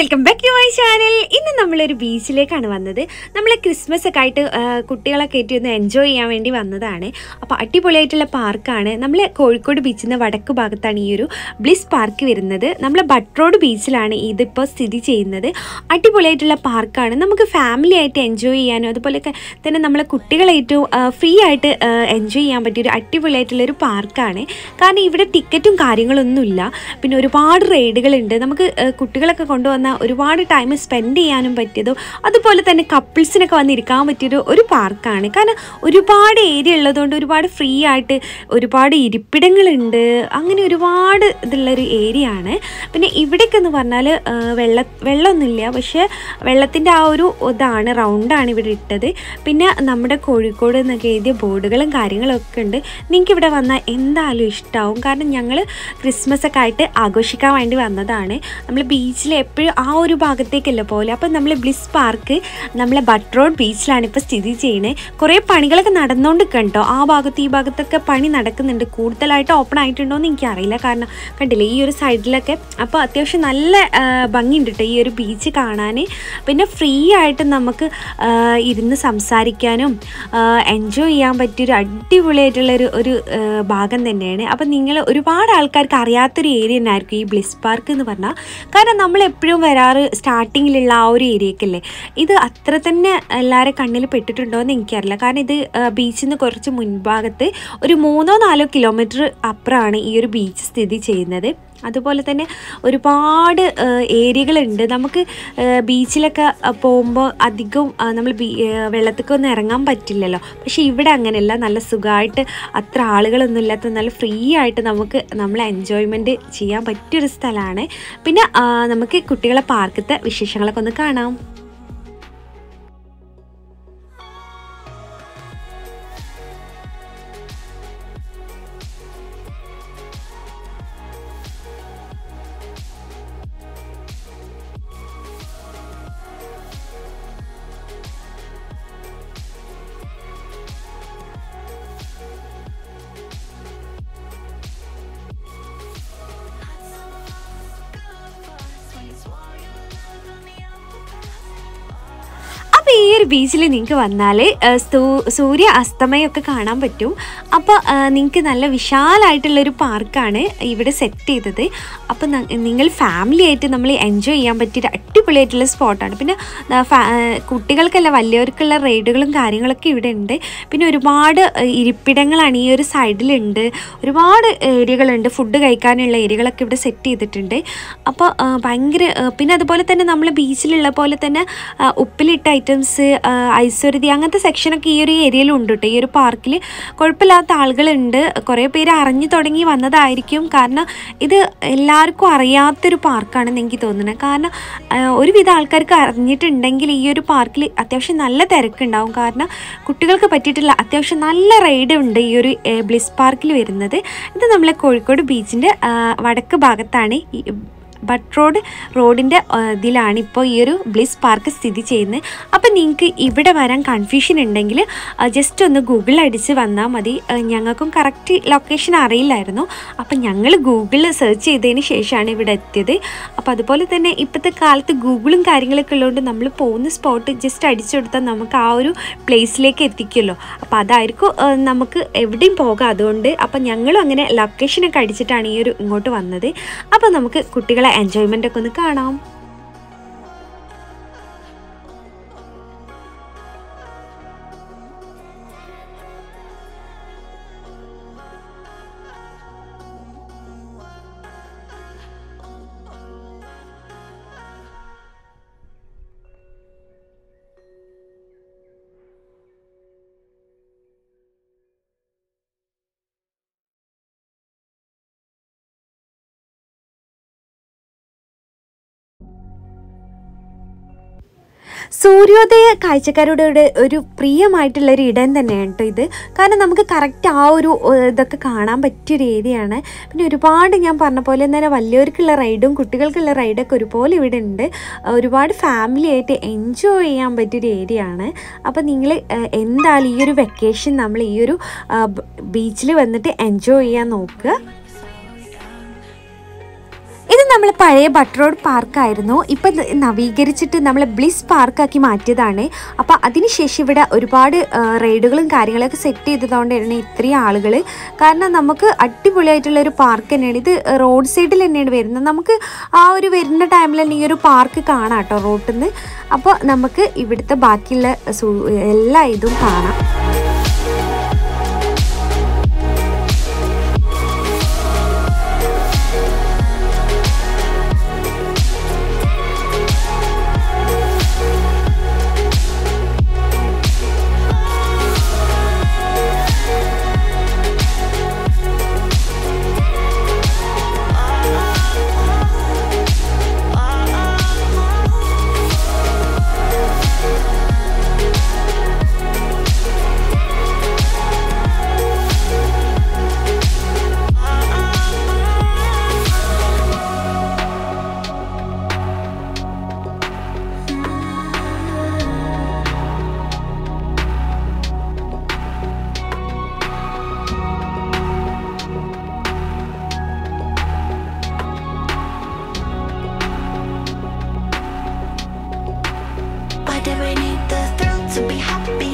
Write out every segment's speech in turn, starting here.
Welcome back to my channel. ഇന്ന് നമ്മളൊരു ബീച്ചിലേക്കാണ് വന്നത്. നമ്മൾ ക്രിസ്മസ് ഒക്കെ ആയിട്ട് കുട്ടികളൊക്കെ ആയിട്ട് ഒന്ന് എൻജോയ് ചെയ്യാൻ വേണ്ടി വന്നതാണ്. അപ്പോൾ അടിപൊളിയായിട്ടുള്ള പാർക്കാണ്. നമ്മൾ കോഴിക്കോട് ബീച്ചിൽ നിന്ന് വടക്ക് ഭാഗത്താണ് ഈ ഒരു ബ്ലിസ് പാർക്ക് വരുന്നത്. നമ്മൾ ബട്ട് റോഡ് ബീച്ചിലാണ് ഇതിപ്പോൾ സ്ഥിതി ചെയ്യുന്നത്. അടിപൊളിയായിട്ടുള്ള പാർക്കാണ്. നമുക്ക് ഫാമിലി ആയിട്ട് എൻജോയ് ചെയ്യാനും അതുപോലെയൊക്കെ തന്നെ നമ്മളെ കുട്ടികളായിട്ടും ഫ്രീ ആയിട്ട് എൻജോയ് ചെയ്യാൻ പറ്റിയ ഒരു അടിപൊളിയായിട്ടുള്ളൊരു പാർക്കാണ്. കാരണം ഇവിടെ ടിക്കറ്റും കാര്യങ്ങളൊന്നുമില്ല. പിന്നെ ഒരുപാട് റൈഡുകളുണ്ട് നമുക്ക് കുട്ടികളൊക്കെ കൊണ്ടുവന്ന ഒരുപാട് ടൈം സ്പെൻഡ് ചെയ്യാനും പറ്റിയതും അതുപോലെ തന്നെ കപ്പിൾസിനൊക്കെ വന്നിരിക്കാൻ പറ്റിയൊരു ഒരു പാർക്കാണ് കാരണം ഒരുപാട് ഏരിയ ഉള്ളതുകൊണ്ട് ഒരുപാട് ഫ്രീ ആയിട്ട് ഒരുപാട് ഇരിപ്പിടങ്ങളുണ്ട്. അങ്ങനെ ഒരുപാട് ഇതുള്ളൊരു ഏരിയ ആണ്. പിന്നെ ഇവിടേക്ക് എന്ന് പറഞ്ഞാൽ വെള്ള വെള്ളമൊന്നുമില്ല. പക്ഷേ വെള്ളത്തിന്റെ ആ ഒരു ഇതാണ് റൗണ്ടാണ് ഇവിടെ ഇട്ടത്. പിന്നെ നമ്മുടെ കോഴിക്കോട് എന്നൊക്കെ എഴുതിയ ബോർഡുകളും കാര്യങ്ങളൊക്കെ ഉണ്ട്. നിങ്ങൾക്ക് ഇവിടെ വന്നാൽ എന്തായാലും ഇഷ്ടമാവും കാരണം ഞങ്ങൾ ക്രിസ്മസ് ഒക്കെ ആയിട്ട് ആഘോഷിക്കാൻ വേണ്ടി വന്നതാണ്. നമ്മൾ ബീച്ചിൽ എപ്പോഴും ആ ഒരു ഭാഗത്തേക്കല്ല പോലെ. അപ്പം നമ്മൾ ബ്ലിസ് പാർക്ക് നമ്മളെ ബട്ട് റോഡ് ബീച്ചിലാണ് ഇപ്പോൾ സ്ഥിതി ചെയ്യുന്നത് കുറേ പണികളൊക്കെ നടന്നുകൊണ്ട് കേട്ടോ ആ ഭാഗത്ത് ഈ ഭാഗത്തൊക്കെ പണി നടക്കുന്നുണ്ട്. കൂടുതലായിട്ട് ഓപ്പൺ ആയിട്ടുണ്ടോ എന്ന് എനിക്കറിയില്ല. കാരണം കണ്ടില്ലേ ഈ ഒരു സൈഡിലൊക്കെ അപ്പോൾ അത്യാവശ്യം നല്ല ഭംഗിയുണ്ട് കേട്ടോ ഈ ഒരു ബീച്ച് കാണാൻ പിന്നെ ഫ്രീ ആയിട്ട് നമുക്ക് ഇരുന്ന് സംസാരിക്കാനും എൻജോയ് ചെയ്യാൻ പറ്റിയൊരു അടിപൊളിയായിട്ടുള്ളൊരു ഒരു ഭാഗം തന്നെയാണ്. അപ്പം നിങ്ങൾ ഒരുപാട് ആൾക്കാർക്ക് അറിയാത്തൊരു ഏരിയ തന്നെ ആയിരിക്കും ഈ ബ്ലിസ് പാർക്ക് എന്ന് പറഞ്ഞാൽ കാരണം നമ്മൾ എപ്പോഴും വരാറ് സ്റ്റാർട്ടിങ്ങിലുള്ള ആ ഒരു ഏരിയക്കല്ലേ ഇത് അത്ര തന്നെ എല്ലാവരും കണ്ണിൽ പെട്ടിട്ടുണ്ടോ എന്ന് എനിക്കറിയില്ല. കാരണം ഇത് ബീച്ചിൽ നിന്ന് കുറച്ച് മുൻഭാഗത്ത് ഒരു മൂന്നോ നാലോ കിലോമീറ്റർ അപ്പുറമാണ് ഈ ഒരു ബീച്ച് സ്ഥിതി ചെയ്യുന്നത്. അതുപോലെ തന്നെ ഒരുപാട് ഏരിയകളുണ്ട്. നമുക്ക് ബീച്ചിലൊക്കെ പോകുമ്പോൾ അധികം നമ്മൾ വെള്ളത്തിലേക്ക് ഒന്നും ഇറങ്ങാൻ പറ്റില്ലല്ലോ. പക്ഷേ ഇവിടെ അങ്ങനെയല്ല. നല്ല സുഖമായിട്ട് അത്ര ആളുകളൊന്നും ഇല്ലാത്ത നല്ല ഫ്രീ ആയിട്ട് നമുക്ക് നമ്മൾ എൻജോയ്മെന്റ് ചെയ്യാൻ പറ്റിയൊരു സ്ഥലമാണ് പിന്നെ നമുക്ക് കുട്ടികളെ പാർക്കത്തെ വിശേഷങ്ങളൊക്കെ ഒന്ന് കാണാം. ഒരു ബീച്ചിൽ നിങ്ങൾക്ക് വന്നാൽ സൂര്യ അസ്തമയമൊക്കെ കാണാൻ പറ്റും. അപ്പോൾ നിങ്ങൾക്ക് നല്ല വിശാലമായിട്ടുള്ളൊരു പാർക്കാണ് ഇവിടെ സെറ്റ് ചെയ്തത്. അപ്പോൾ നിങ്ങൾ ഫാമിലി ആയിട്ട് നമ്മൾ എൻജോയ് ചെയ്യാൻ പറ്റിയ അടിപൊളിയായിട്ടുള്ള സ്പോട്ടാണ് പിന്നെ കുട്ടികൾക്കല്ല വലിയവർക്കുള്ള റൈഡുകളും കാര്യങ്ങളൊക്കെ ഇവിടെ ഉണ്ട് പിന്നെ ഒരുപാട് ഇരിപ്പിടങ്ങളാണ് ഈ ഒരു സൈഡിലുണ്ട്. ഒരുപാട് ഏരിയകളുണ്ട്. ഫുഡ് കഴിക്കാനുള്ള ഏരിയകളൊക്കെ ഇവിടെ സെറ്റ് ചെയ്തിട്ടുണ്ട്. അപ്പോൾ ഭയങ്കര പിന്നെ അതുപോലെ തന്നെ നമ്മൾ ബീച്ചിലുള്ള പോലെ തന്നെ ഉപ്പിലിട്ട ഐറ്റംസ് ഐശ്വര്യതി അങ്ങനത്തെ സെക്ഷനൊക്കെ ഈ ഒരു ഏരിയയിലുണ്ട് കേട്ടോ. ഈ ഒരു പാർക്കിൽ കുഴപ്പമില്ലാത്ത ആളുകളുണ്ട്. കുറേ പേര് അറിഞ്ഞു തുടങ്ങി വന്നതായിരിക്കും. കാരണം ഇത് എല്ലാവർക്കും അറിയാത്തൊരു പാർക്കാണെന്ന് എനിക്ക് തോന്നുന്നത്. കാരണം ഒരുവിധ ആൾക്കാർക്ക് അറിഞ്ഞിട്ടുണ്ടെങ്കിൽ ഈ ഒരു പാർക്കിൽ അത്യാവശ്യം നല്ല തിരക്കുണ്ടാവും. കാരണം കുട്ടികൾക്ക് പറ്റിയിട്ടുള്ള അത്യാവശ്യം നല്ല റൈഡ് ഉണ്ട് ഈ ഒരു ബ്ലിസ് പാർക്കിൽ വരുന്നത്. ഇത് നമ്മളെ കോഴിക്കോട് ബീച്ചിന്റെ വടക്ക് ഭാഗത്താണ് ഈ ബട്ട് റോഡ് റോഡിന്റെ ഇതിലാണ് ഇപ്പോൾ ഈ ഒരു ബ്ലിസ് പാർക്ക് സ്ഥിതി ചെയ്യുന്നത്. അപ്പം നിങ്ങൾക്ക് ഇവിടെ വരാൻ കൺഫ്യൂഷൻ ഉണ്ടെങ്കിൽ ജസ്റ്റ് ഒന്ന് ഗൂഗിൾ അടിച്ച് വന്നാൽ മതി. ഞങ്ങൾക്കും കറക്റ്റ് ലൊക്കേഷൻ അറിയില്ലായിരുന്നു. അപ്പം ഞങ്ങൾ ഗൂഗിളിൽ സെർച്ച് ചെയ്തതിന് ശേഷമാണ് ഇവിടെ എത്തിയത്. അപ്പോൾ അതുപോലെ തന്നെ ഇപ്പോഴത്തെ കാലത്ത് ഗൂഗിളും കാര്യങ്ങളൊക്കെ ഉള്ളതുകൊണ്ട് നമ്മൾ പോകുന്ന സ്പോട്ട് ജസ്റ്റ് അടിച്ചു കൊടുത്താൽ നമുക്ക് ആ ഒരു പ്ലേസിലേക്ക് എത്തിക്കുമല്ലോ. അപ്പോൾ അതായിരിക്കും നമുക്ക് എവിടെയും പോകാം. അതുകൊണ്ട് അപ്പം ഞങ്ങളും അങ്ങനെ ലൊക്കേഷനൊക്കെ അടിച്ചിട്ടാണ് ഈ ഒരു ഇങ്ങോട്ട് വന്നത്. അപ്പോൾ നമുക്ക് കുട്ടികളെ എൻജോയ്മെന്റ് ഒക്കെ ഒന്ന് കാണാം. സൂര്യോദയ കാഴ്ചക്കാരുടെ ഒരു- പ്രിയമായിട്ടുള്ള ഒരു ഇടം തന്നെയാണ് കേട്ടോ ഇത്. കാരണം നമുക്ക് കറക്റ്റ് ആ ഒരു ഇതൊക്കെ കാണാൻ പറ്റിയൊരു ഏരിയയാണ് പിന്നെ ഒരുപാട് ഞാൻ പറഞ്ഞ പോലെ തന്നെ വലിയവർക്കുള്ള റൈഡും കുട്ടികൾക്കുള്ള റൈഡൊക്കെ ഒരുപോലെ ഇവിടെ ഉണ്ട്. ഒരുപാട് ഫാമിലി ആയിട്ട് എൻജോയ് ചെയ്യാൻ പറ്റിയൊരു ഏരിയ ആണ്. അപ്പോൾ നിങ്ങൾ എന്തായാലും ഈ ഒരു വെക്കേഷൻ നമ്മൾ ഈ ഒരു ബീച്ചിൽ വന്നിട്ട് എൻജോയ് ചെയ്യാൻ നോക്കുക. നമ്മൾ പഴയ ബട്ടർ റോഡ് പാർക്കായിരുന്നു ഇപ്പം നവീകരിച്ചിട്ട് നമ്മൾ ബ്ലിസ് പാർക്കാക്കി മാറ്റിയതാണ്. അപ്പോൾ അതിനുശേഷം ഇവിടെ ഒരുപാട് റൈഡുകളും കാര്യങ്ങളൊക്കെ സെറ്റ് ചെയ്തതുകൊണ്ട് തന്നെ ഇത്രയും ആളുകൾ കാരണം നമുക്ക് അടിപൊളിയായിട്ടുള്ള ഒരു പാർക്ക് തന്നെയാണ്. ഇത് റോഡ് സൈഡിൽ തന്നെയാണ് വരുന്നത്. നമുക്ക് ആ ഒരു വരുന്ന ടൈമിൽ തന്നെ ഈ ഒരു പാർക്ക് കാണാം കേട്ടോ റോട്ടിൽ നിന്ന് അപ്പോൾ നമുക്ക് ഇവിടുത്തെ ബാക്കിയുള്ള എല്ലാ ഇതും കാണാം. To be happy?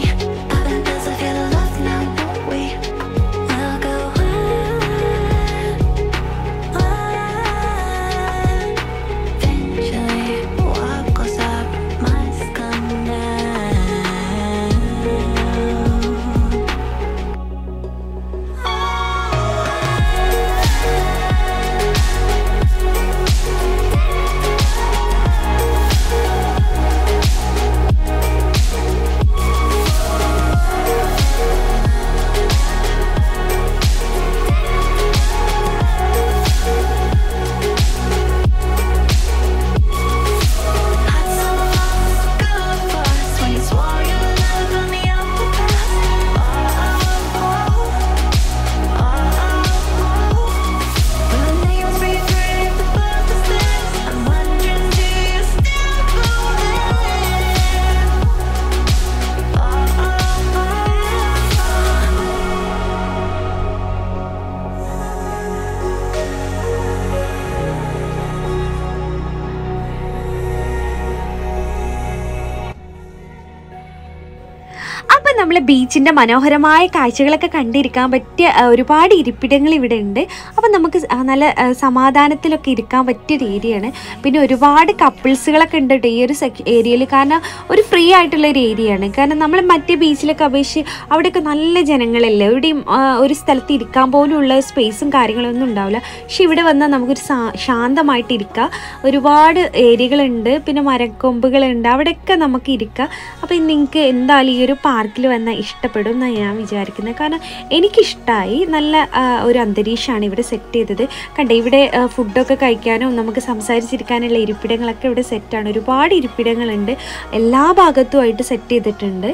ബീച്ചിന്റെ മനോഹരമായ കാഴ്ചകളൊക്കെ കണ്ടിരിക്കാൻ പറ്റിയ ഒരുപാട് ഇരിപ്പിടങ്ങൾ ഇവിടെ ഉണ്ട്. അപ്പം നമുക്ക് നല്ല സമാധാനത്തിലൊക്കെ ഇരിക്കാൻ പറ്റിയ ഒരു ഏരിയയാണ്. പിന്നെ ഒരുപാട് കപ്പിൾസുകളൊക്കെ ഉണ്ട് കേട്ടോ ഈ ഒരു ഏരിയയിൽ. കാരണം ഒരു ഫ്രീ ആയിട്ടുള്ള ഒരു ഏരിയയാണ്. കാരണം നമ്മൾ മറ്റേ ബീച്ചിലൊക്കെ അപേക്ഷിച്ച് അവിടെയൊക്കെ നല്ല ജനങ്ങളല്ലേ? എവിടെയും ഒരു സ്ഥലത്ത് ഇരിക്കാൻ പോലുള്ള സ്പേസും കാര്യങ്ങളൊന്നും ഉണ്ടാവില്ല. പക്ഷെ ഇവിടെ വന്നാൽ നമുക്കൊരു ശാന്തമായിട്ട് ഇരിക്കാം. ഒരുപാട് ഏരിയകളുണ്ട്. പിന്നെ മരക്കൊമ്പുകളുണ്ട്. അവിടെയൊക്കെ നമുക്ക് ഇരിക്കാം. അപ്പോൾ നിങ്ങൾക്ക് എന്തായാലും ഈ ഒരു പാർക്കിൽ വന്നാൽ ഇഷ്ടപ്പെടും എന്നാണ് ഞാൻ വിചാരിക്കുന്നത് കാരണം എനിക്കിഷ്ടമായി നല്ല ഒരു അന്തരീക്ഷമാണ് ഇവിടെ സെറ്റ് ചെയ്തത്. കണ്ടേ ഇവിടെ ഫുഡൊക്കെ കഴിക്കാനും നമുക്ക് സംസാരിച്ചിരിക്കാനുള്ള ഇരിപ്പിടങ്ങളൊക്കെ ഇവിടെ സെറ്റാണ് ഒരുപാട് ഇരിപ്പിടങ്ങളുണ്ട്. എല്ലാ ഭാഗത്തുമായിട്ട് സെറ്റ് ചെയ്തിട്ടുണ്ട്.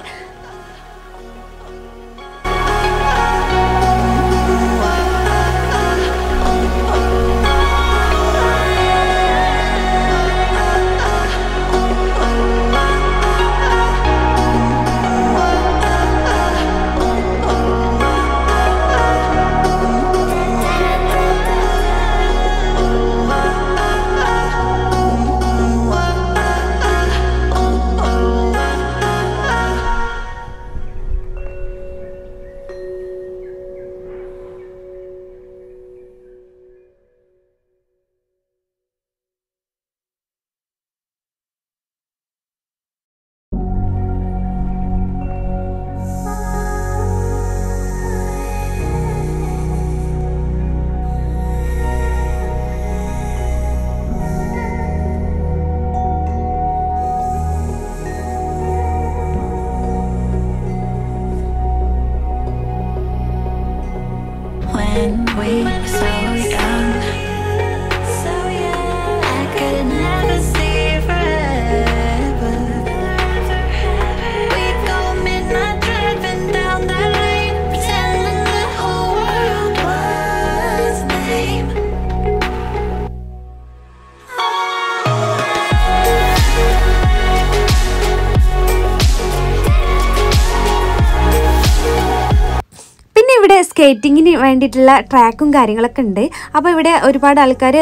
സ്കേറ്റിങ്ങിന് വേണ്ടിയിട്ടുള്ള ട്രാക്കും കാര്യങ്ങളൊക്കെ ഉണ്ട്. അപ്പോൾ ഇവിടെ ഒരുപാട് ആൾക്കാർ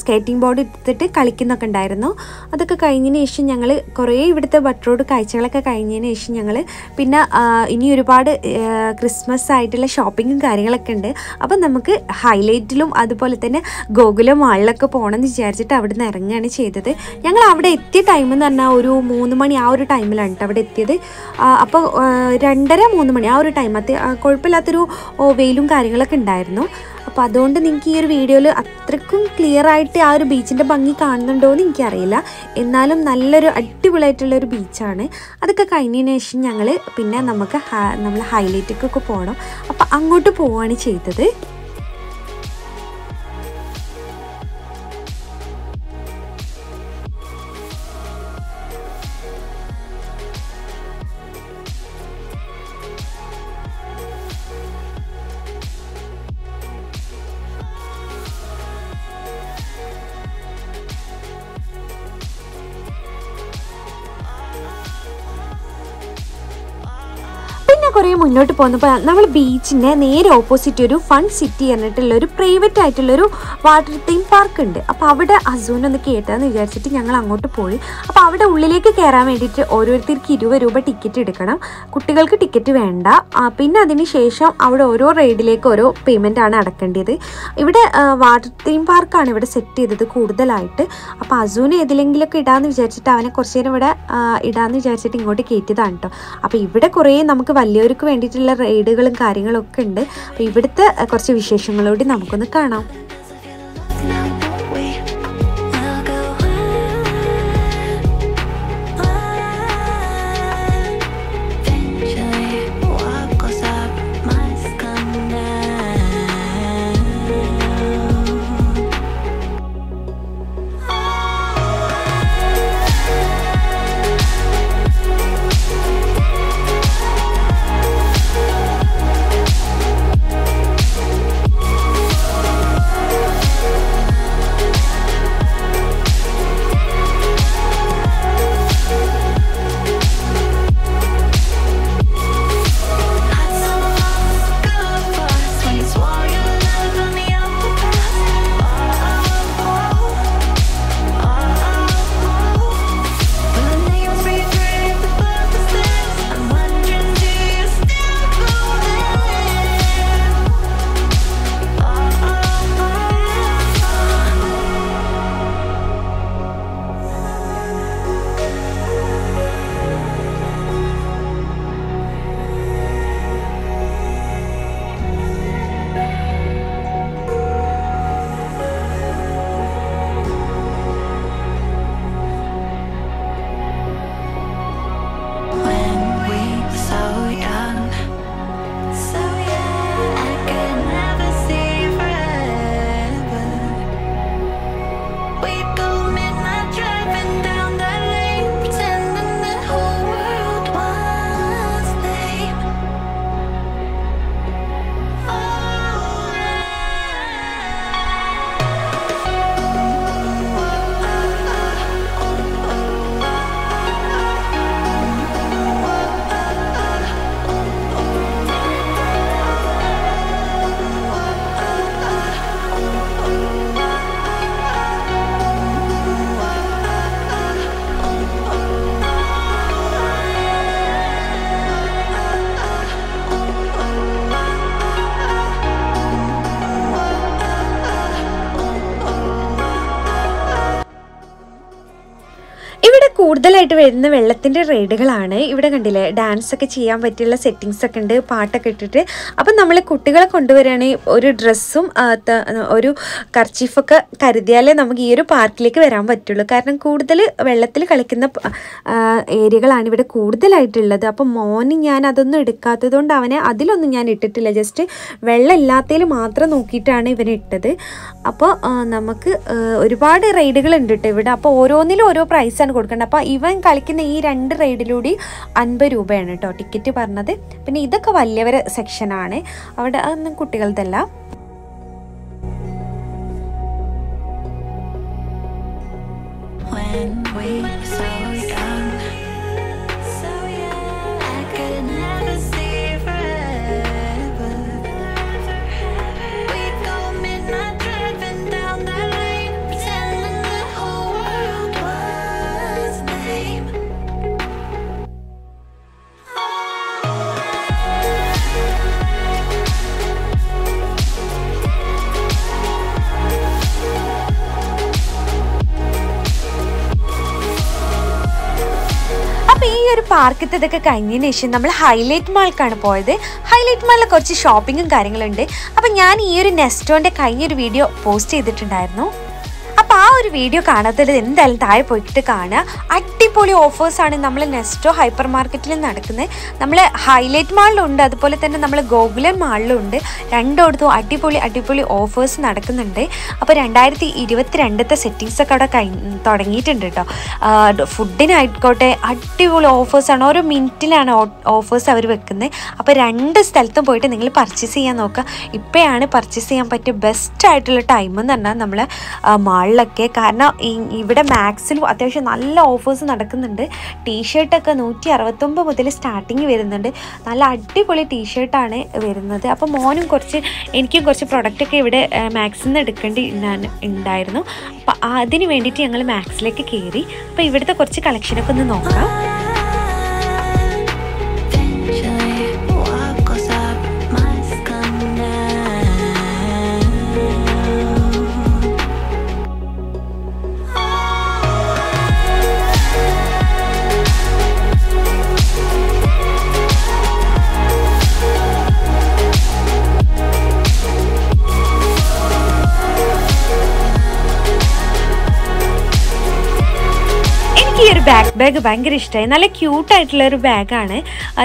സ്കേറ്റിംഗ് ബോർഡ് എടുത്തിട്ട് കളിക്കുന്നൊക്കെ ഉണ്ടായിരുന്നു. അതൊക്കെ കഴിഞ്ഞതിന് ശേഷം ഞങ്ങൾ കുറേ ഇവിടുത്തെ ബട്ട് റോഡ് കാഴ്ചകളൊക്കെ കഴിഞ്ഞതിന് ശേഷം ഞങ്ങൾ പിന്നെ ഇനി ഒരുപാട് ക്രിസ്മസ് ആയിട്ടുള്ള ഷോപ്പിങ്ങും കാര്യങ്ങളൊക്കെ ഉണ്ട്. അപ്പോൾ നമുക്ക് ഹൈലൈറ്റിലും അതുപോലെ തന്നെ ഗോകുലം മാളിലൊക്കെ പോകണമെന്ന് വിചാരിച്ചിട്ട് അവിടെ നിന്ന് ഇറങ്ങുകയാണ് ചെയ്തത്. ഞങ്ങൾ അവിടെ എത്തിയ ടൈം എന്ന് പറഞ്ഞാൽ ഒരു മൂന്ന് മണി ആ ഒരു ടൈമിലാണ് കേട്ടോ അവിടെ എത്തിയത്. അപ്പോൾ രണ്ടര മൂന്ന് മണി ആ ഒരു ടൈം അത് കുഴപ്പമില്ലാത്തൊരു വെയിലും കാര്യങ്ങളൊക്കെ ഉണ്ടായിരുന്നു. അപ്പോൾ അതുകൊണ്ട് നിങ്ങൾക്ക് ഈ ഒരു വീഡിയോയിൽ അത്രക്കും ക്ലിയർ ആയിട്ട് ആ ഒരു ബീച്ചിന്റെ ഭംഗി കാണുന്നുണ്ടോ എന്ന് എനിക്കറിയില്ല. എന്നാലും നല്ലൊരു അടിപൊളിയായിട്ടുള്ള ഒരു ബീച്ചാണ്. അതൊക്കെ കഴിഞ്ഞതിന് ശേഷം ഞങ്ങൾ പിന്നെ നമുക്ക് നമ്മൾ ഹൈലൈറ്റൊക്കെ പോകണം അപ്പോൾ അങ്ങോട്ട് പോവുകയാണ് ചെയ്തത്. മുന്നോട്ട് പോകുന്നപ്പോൾ നമ്മൾ ബീച്ചിന്റെ നേരെ ഓപ്പോസിറ്റ് ഒരു ഫൺ സിറ്റി എന്നിട്ടുള്ള ഒരു പ്രൈവറ്റ് ആയിട്ടുള്ളൊരു വാട്ടർ തീം പാർക്ക് ഉണ്ട്. അപ്പോൾ അവിടെ അസൂനൊന്ന് കേട്ടതെന്ന് വിചാരിച്ചിട്ട് ഞങ്ങൾ അങ്ങോട്ട് പോയി. അപ്പോൾ അവിടെ ഉള്ളിലേക്ക് കയറാൻ വേണ്ടിയിട്ട് ഓരോരുത്തർക്ക് ഇരുപത് രൂപ ടിക്കറ്റ് എടുക്കണം. കുട്ടികൾക്ക് ടിക്കറ്റ് വേണ്ട. പിന്നെ അതിന് ശേഷം അവിടെ ഓരോ റൈഡിലേക്ക് ഓരോ പേയ്മെന്റ് ആണ് അടക്കേണ്ടത്. ഇവിടെ വാട്ടർ തീം പാർക്കാണ് ഇവിടെ സെറ്റ് ചെയ്തത് കൂടുതലായിട്ട്. അപ്പോൾ അസൂന് ഏതിലെങ്കിലുമൊക്കെ ഇടാമെന്ന് വിചാരിച്ചിട്ട് അവനെ കുറച്ച് നേരം ഇവിടെ ഇടാമെന്ന് വിചാരിച്ചിട്ട് ഇങ്ങോട്ട് കയറ്റിയതാണ് കേട്ടോ അപ്പോൾ ഇവിടെ കുറേ നമുക്ക് വലിയവർക്ക് വേണ്ടിയിട്ടുള്ള റൈഡുകളും കാര്യങ്ങളൊക്കെ ഉണ്ട്. അപ്പോൾ ഇവിടുത്തെ കുറച്ച് വിശേഷങ്ങളോടി നമുക്കൊന്ന് കാണാം. കൂടുതലായിട്ട് വരുന്ന വെള്ളത്തിന്റെ റൈഡുകളാണ്. ഇവിടെ കണ്ടില്ലേ ഡാൻസ് ഒക്കെ ചെയ്യാൻ പറ്റിയുള്ള സെറ്റിങ്സ് ഒക്കെ ഉണ്ട് പാട്ടൊക്കെ ഇട്ടിട്ട്. അപ്പം നമ്മൾ കുട്ടികളെ കൊണ്ടുവരികയാണെങ്കിൽ ഒരു ഡ്രസ്സും ഒരു കർച്ചീഫൊക്കെ കരുതിയാലേ നമുക്ക് ഈ ഒരു പാർക്കിലേക്ക് വരാൻ പറ്റുള്ളൂ. കാരണം കൂടുതൽ വെള്ളത്തിൽ കളിക്കുന്ന ഏരിയകളാണ് ഇവിടെ കൂടുതലായിട്ടുള്ളത്. അപ്പം മോന് ഞാൻ അതൊന്നും എടുക്കാത്തത് കൊണ്ട് അവനെ അതിലൊന്നും ഞാൻ ഇട്ടിട്ടില്ല. ജസ്റ്റ് വെള്ളം ഇല്ലാത്തതിൽ മാത്രം നോക്കിയിട്ടാണ് ഇവനെ ഇട്ടത്. അപ്പോൾ നമുക്ക് ഒരുപാട് റൈഡുകൾ ഉണ്ട് കേട്ടോ ഇവിടെ. അപ്പോൾ ഓരോന്നിലും ഓരോ പ്രൈസാണ് കൊടുക്കേണ്ടത്. അപ്പോൾ ഇവൻ കളിക്കുന്ന ഈ രണ്ട് റൈഡിലൂടെ അൻപത് രൂപയാണ് കേട്ടോ ടിക്കറ്റ് പറഞ്ഞത്. പിന്നെ ഇതൊക്കെ വലിയവർ സെക്ഷനാണ് അവിടെ അതൊന്നും കുട്ടികളുടെല്ല When we പാർക്കത്തെ ഇതൊക്കെ കഴിഞ്ഞതിന് ശേഷം നമ്മൾ ഹൈലൈറ്റ് മാൾക്കാണ് പോയത്. ഹൈലൈറ്റ് മാളിൽ കുറച്ച് ഷോപ്പിങ്ങും കാര്യങ്ങളുണ്ട്. അപ്പം ഞാൻ ഈ ഒരു നെസ്റ്റോന്റെ കഴിഞ്ഞൊരു വീഡിയോ പോസ്റ്റ് ചെയ്തിട്ടുണ്ടായിരുന്നു. അപ്പോൾ ആ ഒരു വീഡിയോ കാണാത്തത് എന്തായാലും താഴെ പോയിട്ട് കാണുക. അടിപൊളി ഓഫേഴ്സാണ് നമ്മൾ നെസ്റ്റോ ഹൈപ്പർ മാർക്കറ്റിൽ നടക്കുന്നത് നമ്മൾ ഹൈലൈറ്റ് മാളിലുണ്ട് അതുപോലെ തന്നെ നമ്മൾ ഗോകുലൻ മാളിലും ഉണ്ട് രണ്ടിടത്തും അടിപൊളി അടിപൊളി ഓഫേഴ്സ് നടക്കുന്നുണ്ട്. അപ്പോൾ രണ്ടായിരത്തി ഇരുപത്തി രണ്ടത്തെ സെറ്റിങ്സൊക്കെ അവിടെ കൈ തുടങ്ങിയിട്ടുണ്ട് കേട്ടോ ഫുഡിനായിക്കോട്ടെ അടിപൊളി ഓഫേഴ്സാണ്. ഓരോ മിനിറ്റിലാണ് ഓഫേഴ്സ് അവർ വെക്കുന്നത് അപ്പോൾ രണ്ട് സ്ഥലത്തും പോയിട്ട് നിങ്ങൾ പർച്ചേസ് ചെയ്യാൻ നോക്കുക ഇപ്പോഴാണ് പർച്ചേസ് ചെയ്യാൻ പറ്റിയ ബെസ്റ്റ് ആയിട്ടുള്ള ടൈം എന്ന് പറഞ്ഞാൽ നമ്മൾ മാളിലൊക്കെ. കാരണം ഇവിടെ മാക്സിലും അത്യാവശ്യം നല്ല ഓഫേഴ്സ് നടക്കുന്നുണ്ട്. ടീഷർട്ടൊക്കെ നൂറ്റി അറുപത്തൊമ്പത് മുതൽ സ്റ്റാർട്ടിങ് വരുന്നുണ്ട്. നല്ല അടിപൊളി ടീഷർട്ടാണ് വരുന്നത്. അപ്പോൾ മോനും കുറച്ച് എനിക്കും കുറച്ച് പ്രൊഡക്റ്റൊക്കെ ഇവിടെ മാക്സിൽ നിന്ന് എടുക്കേണ്ടി ഉണ്ടാ- ഉണ്ടായിരുന്നു അപ്പോൾ അതിന് വേണ്ടിയിട്ട് ഞങ്ങൾ മാക്സിലേക്ക് കയറി അപ്പോൾ ഇവിടുത്തെ കുറച്ച് കളക്ഷനൊക്കെ ഒന്ന് നോക്കാം. എനിക്ക് ഈ ഒരു ബാക്ക് ബാഗ് ഭയങ്കര ഇഷ്ടമായി നല്ല ക്യൂട്ടായിട്ടുള്ള ഒരു ബാഗാണ്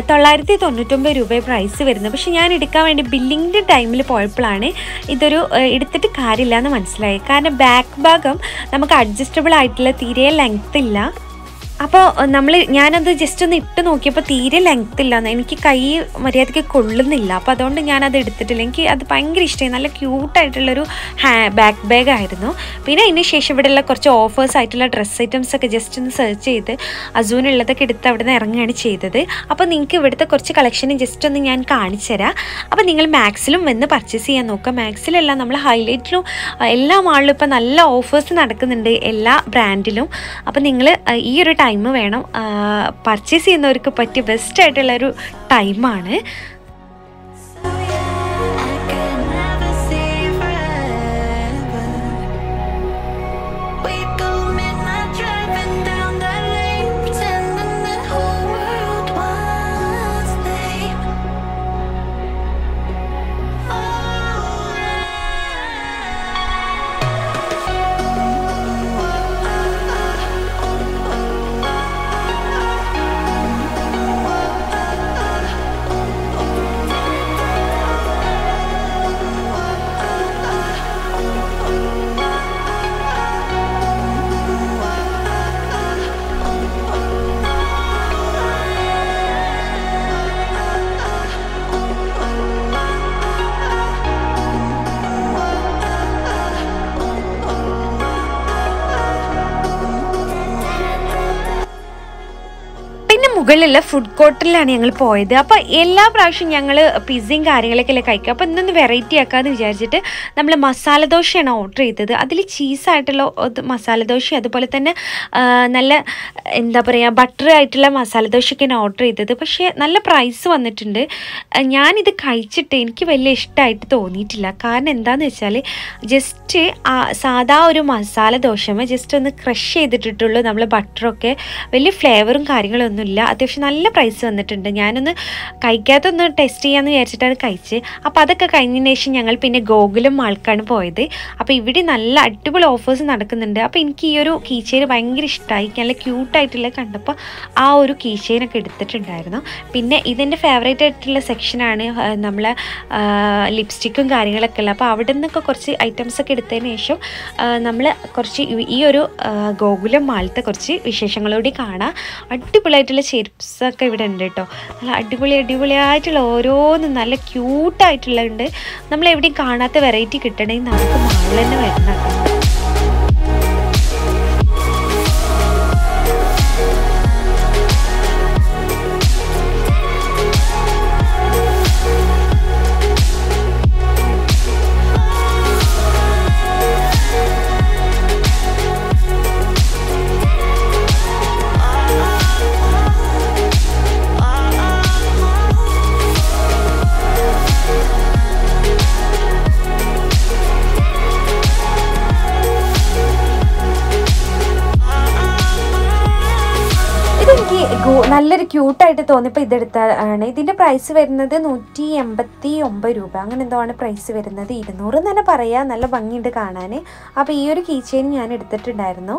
തൊള്ളായിരത്തി തൊണ്ണൂറ്റൊമ്പത് രൂപ പ്രൈസ് വരുന്നത്. പക്ഷേ ഞാൻ എടുക്കാൻ വേണ്ടി ബില്ലിങ്ങിന്റെ ടൈമിൽ പോയപ്പോഴാണ് ഇതൊരു എടുത്തിട്ട് കാര്യമില്ല എന്ന് മനസ്സിലായി കാരണം ബാക്ക് ഭാഗം നമുക്ക് അഡ്ജസ്റ്റബിൾ ആയിട്ടുള്ള തീരെ ലെങ്ത് ഇല്ല. അപ്പോൾ നമ്മൾ ഞാനത് ജസ്റ്റ് ഒന്ന് ഇട്ട് നോക്കിയപ്പോൾ തീരെ ലെങ്ത് ഇല്ല എനിക്ക് കൈ മര്യാദയ്ക്ക് കൊള്ളുന്നില്ല. അപ്പോൾ അതുകൊണ്ട് ഞാനത് എടുത്തിട്ടില്ല. എനിക്ക് അത് ഭയങ്കര ഇഷ്ടമായി നല്ല ക്യൂട്ടായിട്ടുള്ളൊരു ഹാ ബാക്ക് ബാഗ് ആയിരുന്നു. പിന്നെ അതിന് ശേഷം ഇവിടെയുള്ള കുറച്ച് ഓഫേഴ്സ് ആയിട്ടുള്ള ഡ്രസ്സ് ഐറ്റംസ് ഒക്കെ ജസ്റ്റ് ഒന്ന് സെർച്ച് ചെയ്ത് അസൂനുള്ളതൊക്കെ എടുത്ത് അവിടെ നിന്ന് ഇറങ്ങുകയാണ് ചെയ്തത്. അപ്പോൾ നിങ്ങൾക്ക് ഇവിടുത്തെ കുറച്ച് കളക്ഷനും ജസ്റ്റ് ഒന്ന് ഞാൻ കാണിച്ചു തരാം. അപ്പോൾ നിങ്ങൾ മാക്സിലും വന്ന് പർച്ചേസ് ചെയ്യാൻ നോക്കുക. മാക്സിലെല്ലാം നമ്മൾ ഹൈലൈറ്റിലും എല്ലാ മാളിലും ഇപ്പോൾ നല്ല ഓഫേഴ്സ് നടക്കുന്നുണ്ട് എല്ലാ ബ്രാൻഡിലും അപ്പോൾ നിങ്ങൾ ഈ ഒരു ടൈം വേണം. പർച്ചേസ് ചെയ്യുന്നവർക്ക് പറ്റിയ ബെസ്റ്റ് ആയിട്ടുള്ള ഒരു ടൈമാണ് മുകളിലുള്ള ഫുഡ് കോർട്ടിലാണ് ഞങ്ങൾ പോയത്. അപ്പോൾ എല്ലാ പ്രാവശ്യം ഞങ്ങൾ പിസ്സയും കാര്യങ്ങളൊക്കെ അല്ലേ കഴിക്കുക. അപ്പോൾ ഇന്നൊന്ന് വെറൈറ്റി ആക്കാമെന്ന് വിചാരിച്ചിട്ട് നമ്മൾ മസാല ദോശയാണ് ഓർഡർ ചെയ്തത്. അതിൽ ചീസായിട്ടുള്ള മസാല ദോശ അതുപോലെ തന്നെ നല്ല എന്താ പറയുക ബട്ടർ ആയിട്ടുള്ള മസാല ദോശയൊക്കെയാണ് ഓർഡർ ചെയ്തത്. പക്ഷേ നല്ല പ്രൈസ് വന്നിട്ടുണ്ട്. ഞാനിത് കഴിച്ചിട്ട് എനിക്ക് വലിയ ഇഷ്ടമായിട്ട് തോന്നിയിട്ടില്ല. കാരണം എന്താണെന്ന് വെച്ചാൽ ജസ്റ്റ് സാധാ ഒരു മസാല ദോശമേ ജസ്റ്റ് ഒന്ന് ക്രഷ് ചെയ്തിട്ടുള്ളൂ നമ്മൾ ബട്ടറൊക്കെ വലിയ ഫ്ലേവറും കാര്യങ്ങളൊന്നുമില്ല. അത്യാവശ്യം നല്ല പ്രൈസ് വന്നിട്ടുണ്ട്. ഞാനൊന്ന് കഴിക്കാത്തൊന്ന് ടെസ്റ്റ് ചെയ്യാമെന്ന് വിചാരിച്ചിട്ടാണ് കഴിച്ച്. അപ്പോൾ അതൊക്കെ കഴിഞ്ഞതിന് ശേഷം ഞങ്ങൾ പിന്നെ ഗോകുലം മാൾക്കാണ് പോയത്. അപ്പോൾ ഇവിടെ നല്ല അടിപൊളി ഓഫേഴ്സ് നടക്കുന്നുണ്ട്. അപ്പോൾ എനിക്ക് ഈ ഒരു കീച്ചെയിൻ ഭയങ്കര ഇഷ്ടമായി നല്ല ക്യൂട്ടായിട്ടുള്ള കണ്ടപ്പോൾ ആ ഒരു കീച്ചെയിനൊക്കെ എടുത്തിട്ടുണ്ടായിരുന്നു. പിന്നെ ഇതിന്റെ ഫേവറേറ്റ് ആയിട്ടുള്ള സെക്ഷനാണ് നമ്മളെ ലിപ്സ്റ്റിക്കും കാര്യങ്ങളൊക്കെ ഉള്ളത്. അപ്പോൾ അവിടെ നിന്നൊക്കെ കുറച്ച് ഐറ്റംസ് ഒക്കെ എടുത്തതിന് ശേഷം നമ്മൾ കുറച്ച് ഈ- ഒരു ഗോകുലം മാളത്തെ കുറച്ച് വിശേഷങ്ങളോടി കാണാം. അടിപൊളിയായിട്ടുള്ള ചെരുപ്സ് ഒക്കെ ഇവിടെ ഉണ്ട് കേട്ടോ നല്ല അടിപൊളി അടിപൊളിയായിട്ടുള്ള ഓരോന്നും നല്ല ക്യൂട്ടായിട്ടുള്ളതുണ്ട് നമ്മൾ എവിടെയും കാണാത്ത വെറൈറ്റി കിട്ടണമെങ്കിൽ നമുക്ക് മാളിൽ തന്നെ വരണം നല്ലൊരു ക്യൂട്ടായിട്ട് തോന്നിയപ്പോൾ ഇതെടുത്താണ് ഇതിന്റെ പ്രൈസ് വരുന്നത് നൂറ്റി എൺപത്തി ഒമ്പത് രൂപ. അങ്ങനെ എന്തോ ആണ് പ്രൈസ് വരുന്നത്? ഇരുന്നൂറ് തന്നെ പറയാം. നല്ല ഭംഗിയുണ്ട് കാണാൻ അപ്പോൾ ഈ ഒരു കീ ഞാൻ എടുത്തിട്ടുണ്ടായിരുന്നു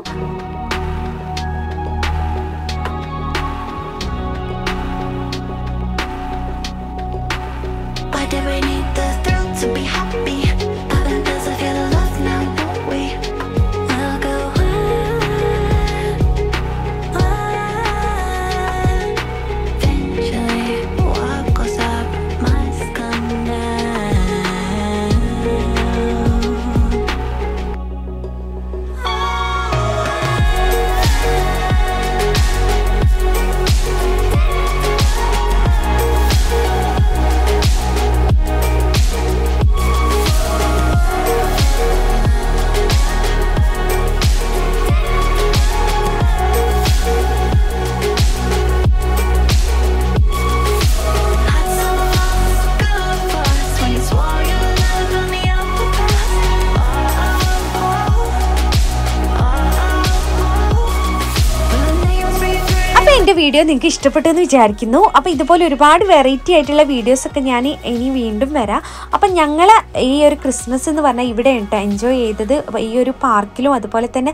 വീഡിയോ നിങ്ങൾക്ക് ഇഷ്ടപ്പെട്ടു എന്ന് വിചാരിക്കുന്നു. അപ്പോൾ ഇതുപോലെ ഒരുപാട് വെറൈറ്റി ആയിട്ടുള്ള വീഡിയോസൊക്കെ ഞാൻ ഇനി വീണ്ടും വരാം. അപ്പം ഞങ്ങൾ ഈ ഒരു ക്രിസ്മസ് എന്ന് പറഞ്ഞാൽ ഇവിടെ എൻജോയ് ചെയ്തത് ഈ ഒരു പാർക്കിലും അതുപോലെ തന്നെ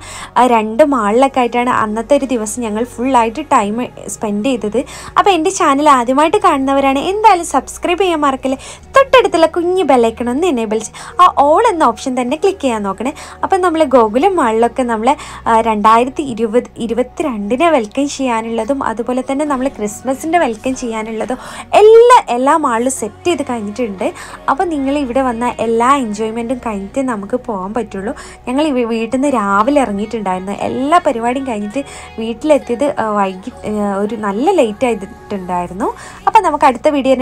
രണ്ട് മാളിലൊക്കെ ആയിട്ടാണ് അന്നത്തെ ഒരു ദിവസം ഞങ്ങൾ ഫുള്ളായിട്ട് ടൈം സ്പെൻഡ് ചെയ്തത്. അപ്പോൾ എന്റെ ചാനൽ ആദ്യമായിട്ട് കാണുന്നവരാണ് എന്തായാലും സബ്സ്ക്രൈബ് ചെയ്യാൻ മറക്കല്ലേ? തൊട്ടടുത്തുള്ള കുഞ്ഞ് ബെല്ലൈക്കണമെന്ന് എനേബിൾ ആ ഓൾ എന്ന ഓപ്ഷൻ തന്നെ ക്ലിക്ക് ചെയ്യാൻ നോക്കണേ. അപ്പം നമ്മൾ ഗോകുലം മാളിലൊക്കെ നമ്മൾ രണ്ടായിരത്തി ഇരുപത് ഇരുപത്തിരണ്ടിനെ വെൽക്കം ചെയ്യാനുള്ളതും അതുപോലെ തന്നെ നമ്മൾ ക്രിസ്മസിന്റെ വെൽക്കം ചെയ്യാനുള്ളതും എല്ലാ എല്ലാ മാളിലും സെറ്റ് ചെയ്ത് കഴിഞ്ഞിട്ടുണ്ട്. അപ്പോൾ നിങ്ങൾ ഇവിടെ വന്ന എല്ലാ എൻജോയ്മെന്റും കഴിഞ്ഞിട്ട് നമുക്ക് പോകാൻ പറ്റുള്ളൂ. ഞങ്ങൾ വീട്ടിൽ നിന്ന് രാവിലെ ഇറങ്ങിയിട്ടുണ്ടായിരുന്നു. എല്ലാ പരിപാടിയും കഴിഞ്ഞിട്ട് വീട്ടിലെത്തിയത് വൈകി ഒരു നല്ല ലേറ്റ് ആയിട്ടുണ്ടായിരുന്നു. അപ്പോൾ നമുക്ക് അടുത്ത വീഡിയോ